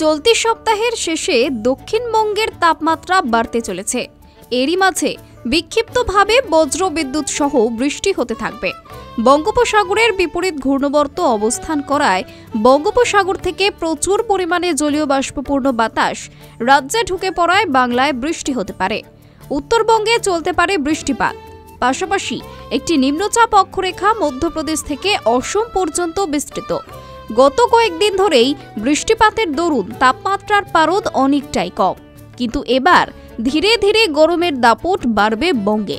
চলতি সপ্তাহের শেষে দক্ষিণবঙ্গের তাপমাত্রা বাড়তে চলেছে। এরই মাঝে বিক্ষিপ্তভাবে বজ্র বিদ্যুৎ সহ বৃষ্টি হতে থাকবে। বঙ্গোপসাগরের বিপরীত ঘূর্ণবর্ত অবস্থান করায় বঙ্গোপসাগর থেকে প্রচুর পরিমাণে জলীয় বাষ্পপূর্ণ বাতাস রাজ্যে ঢুকে পড়ায় বাংলায় বৃষ্টি হতে পারে। উত্তরবঙ্গে চলতে পারে বৃষ্টিপাত। পাশাপাশি একটি নিম্নচাপ অক্ষরেখা মধ্যপ্রদেশ থেকে অসম পর্যন্ত বিস্তৃত। গত কয়েকদিন ধরেই বৃষ্টিপাতের দরুন তাপমাত্রার পারদ অনেকটাই কম। কিন্তু এবার ধীরে ধীরে গরমের দাপট বাড়বে বঙ্গে।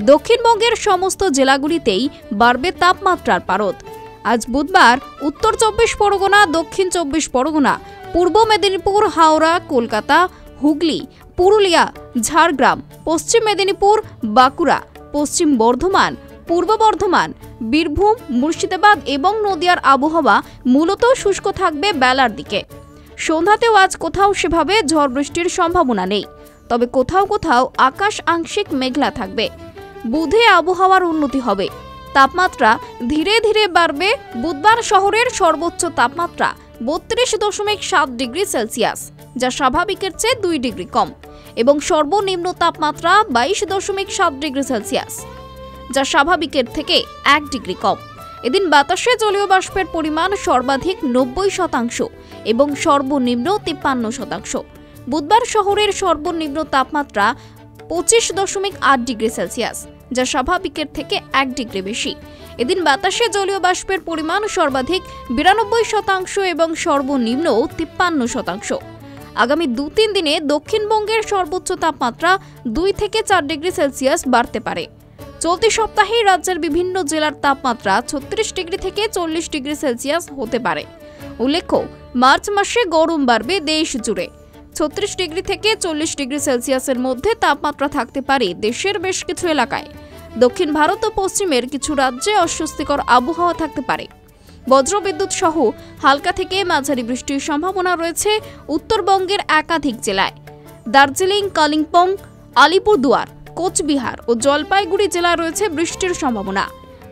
দক্ষিণবঙ্গের সমস্ত জেলাগুলিতেই বাড়বে তাপমাত্রার পারদ। আজ বুধবার উত্তর চব্বিশ পরগনা, দক্ষিণ চব্বিশ পরগনা, পূর্ব মেদিনীপুর, হাওড়া, কলকাতা, হুগলি, পুরুলিয়া, ঝাড়গ্রাম, পশ্চিম মেদিনীপুর, বাঁকুড়া, পশ্চিম বর্ধমান পূর্ব বর্ধমান, বীরভূম, মুর্শিদাবাদ এবং নদিয়ার আবহাওয়া মূলত শুষ্ক থাকবে বেলার দিকে। সন্ধ্যাতেও আজ কোথাও সেভাবে ঝড় বৃষ্টির সম্ভাবনা নেই, তবে কোথাও কোথাও আকাশ আংশিক মেঘলা থাকবে। বুধে আবহাওয়ার উন্নতি হবে। তাপমাত্রা ধীরে ধীরে বাড়বে। বুধবার শহরের সর্বোচ্চ তাপমাত্রা বত্রিশ দশমিক সাত ডিগ্রি সেলসিয়াস, যা স্বাভাবিকের চেয়ে দুই ডিগ্রি কম এবং সর্বনিম্ন তাপমাত্রা বাইশ দশমিক সাত ডিগ্রি সেলসিয়াস। যা স্বাভাবিকের থেকে এক ডিগ্রি কম। এদিন বাতাসে জলীয় বাষ্পের পরিমাণ সর্বাধিক নব্বই শতাংশ এবং সর্বনিম্ন তিপ্পান্ন শতাংশ। বুধবার শহরের সর্বনিম্ন তাপমাত্রা পঁচিশ দশমিক আট ডিগ্রি সেলসিয়াস, যা স্বাভাবিকের থেকে এক ডিগ্রি বেশি। এদিন বাতাসে জলীয় বাষ্পের পরিমাণ সর্বাধিক বিরানব্বই শতাংশ এবং সর্বনিম্ন তিপ্পান্ন শতাংশ। আগামী দু তিন দিনে দক্ষিণবঙ্গের সর্বোচ্চ তাপমাত্রা দুই থেকে চার ডিগ্রি সেলসিয়াস বাড়তে পারে। চলতি সপ্তাহে রাজ্যের বিভিন্ন জেলার তাপমাত্রা ছত্রিশ ডিগ্রি থেকে চল্লিশ ডিগ্রি সেলসিয়াস হতে পারে। উল্লেখ্য, মার্চ মাসে গরম বাড়বে দেশ জুড়ে। ছত্রিশ ডিগ্রি থেকে চল্লিশ ডিগ্রি সেলসিয়াসের মধ্যে তাপমাত্রা থাকতে পারে দেশের বেশ কিছু এলাকায়। দক্ষিণ ভারত ও পশ্চিমের কিছু রাজ্যে অস্বস্তিকর আবহাওয়া থাকতে পারে। বজ্রবিদ্যুৎ সহ হালকা থেকে মাঝারি বৃষ্টির সম্ভাবনা রয়েছে উত্তরবঙ্গের একাধিক জেলায়। দার্জিলিং, কালিম্পং, আলিপুরদুয়ার কোচবিহার ও জলপাইগুড়ি জেলা রয়েছে বৃষ্টির সম্ভাবনা।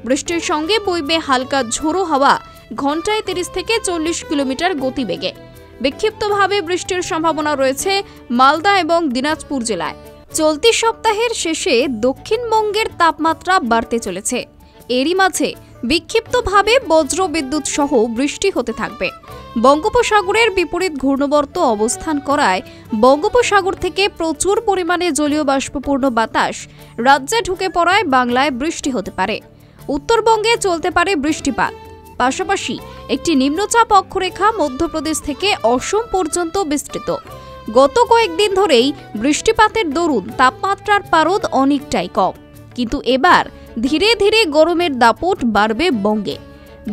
বৃষ্টির সঙ্গে বইবে হালকা ঝোড়ো হাওয়া, ঘন্টায় তিরিশ থেকে চল্লিশ কিলোমিটার গতিবেগে। বিক্ষিপ্তভাবে বৃষ্টির সম্ভাবনা রয়েছে মালদা এবং দিনাজপুর জেলায়। চলতি সপ্তাহের শেষে দক্ষিণবঙ্গের তাপমাত্রা বাড়তে চলেছে। এরই মাঝে বিক্ষিপ্তভাবে বজ্র বিদ্যুৎ সহ বৃষ্টি হতে থাকবে। বঙ্গোপসাগরের বিপরীত ঘূর্ণবর্ত অবস্থান করায় বঙ্গোপসাগর থেকে প্রচুর পরিমাণে জলীয় বাষ্পপূর্ণ বাতাস রাজ্যে ঢুকে পড়ায় বাংলায় বৃষ্টি হতে পারে। উত্তরবঙ্গে চলতে পারে বৃষ্টিপাত। পাশাপাশি একটি নিম্নচাপ অক্ষরেখা মধ্যপ্রদেশ থেকে অসম পর্যন্ত বিস্তৃত। গত কয়েকদিন ধরেই বৃষ্টিপাতের দরুন তাপমাত্রার পারদ অনেকটাই কম। কিন্তু এবার ধীরে ধীরে গরমের দাপট বাড়বে বঙ্গে।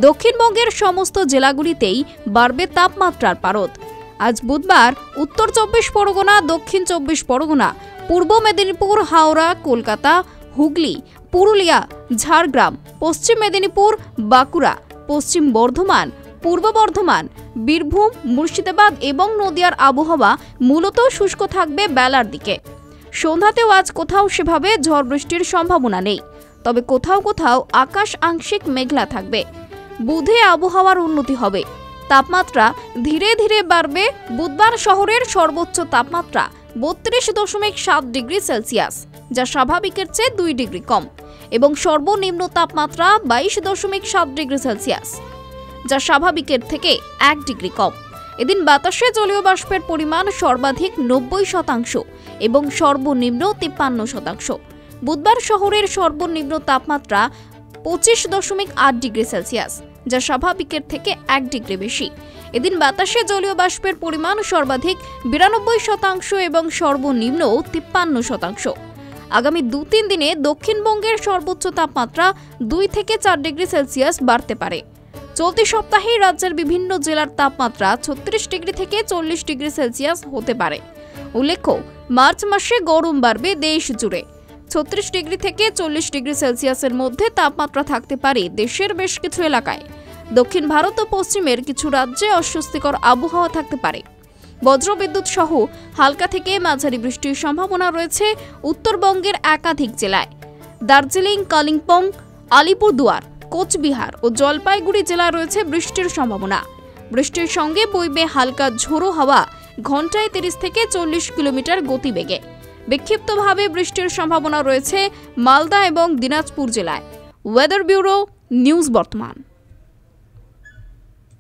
দক্ষিণবঙ্গের সমস্ত জেলাগুলিতেই বাড়বে তাপমাত্রার পারদ। আজ বুধবার উত্তর চব্বিশ পরগনা, দক্ষিণ চব্বিশ পরগনা, পূর্ব মেদিনীপুর, হাওড়া, কলকাতা, হুগলি, পুরুলিয়া, ঝাড়গ্রাম, পশ্চিম মেদিনীপুর, বাঁকুড়া, পশ্চিম বর্ধমান, পূর্ব বর্ধমান, বীরভূম, মুর্শিদাবাদ এবং নদিয়ার আবহাওয়া মূলত শুষ্ক থাকবে বেলার দিকে। সন্ধ্যাতেও আজ কোথাও সেভাবে ঝড় বৃষ্টির সম্ভাবনা নেই। তবে কোথাও কোথাও আকাশ আংশিক মেঘলা থাকবে। বুধে আবহাওয়ার উন্নতি হবে। তাপমাত্রা ধীরে ধীরে বাড়বে। বুধবার শহরের সর্বোচ্চ তাপমাত্রা বত্রিশ দশমিক সাত ডিগ্রি সেলসিয়াস, যা স্বাভাবিকের চেয়ে দুই ডিগ্রি কম, এবং সর্বনিম্ন তাপমাত্রা বাইশ দশমিক সাত ডিগ্রি সেলসিয়াস, যা স্বাভাবিকের থেকে এক ডিগ্রি কম। এদিন বাতাসে জলীয় বাষ্পের পরিমাণ সর্বাধিক নব্বই শতাংশ এবং সর্বনিম্ন তিপ্পান্ন শতাংশ। বুধবার শহরের সর্বনিম্ন তাপমাত্রা পঁচিশ দশমিক আট ডিগ্রি সেলসিয়াস, যা স্বাভাবিকের থেকে এক ডিগ্রি বেশি। এদিন বাতাসে জলীয় বাষ্পের পরিমাণ সর্বাধিক বিরানব্বই শতাংশ এবং সর্বনিম্ন তিপ্পান্ন শতাংশ। আগামী দু তিন দিনে দক্ষিণবঙ্গের সর্বোচ্চ তাপমাত্রা দুই থেকে চার ডিগ্রি সেলসিয়াস বাড়তে পারে। চলতি সপ্তাহে রাজ্যের বিভিন্ন জেলার তাপমাত্রা ছত্রিশ ডিগ্রি থেকে চল্লিশ ডিগ্রি সেলসিয়াস হতে পারে। উল্লেখ্য, মার্চ মাসে গরম বাড়বে দেশ জুড়ে। ছত্রিশ ডিগ্রি থেকে চল্লিশ ডিগ্রি সেলসিয়াসের মধ্যে তাপমাত্রা থাকতে পারে দেশের বেশ কিছু এলাকায়। দক্ষিণ ভারত ও পশ্চিমের কিছু রাজ্যে অস্বস্তিকর আবহাওয়া থাকতে পারে। বজ্রবিদ্যুৎ সহ হালকা থেকে মাঝারি বৃষ্টির সম্ভাবনা রয়েছে উত্তরবঙ্গের একাধিক জেলায়। দার্জিলিং, কালিম্পং, আলিপুরদুয়ার, কোচবিহার ও জলপাইগুড়ি জেলা রয়েছে বৃষ্টির সম্ভাবনা। বৃষ্টির সঙ্গে বইবে হালকা ঝোড়ো হাওয়া, ঘন্টায় তিরিশ থেকে চল্লিশ কিলোমিটার গতিবেগে। বিক্ষিপ্তভাবে বৃষ্টির সম্ভাবনা রয়েছে মালদা এবং দিনাজপুর জেলায়। ওয়েদার ব্যুরো নিউজ বর্তমান।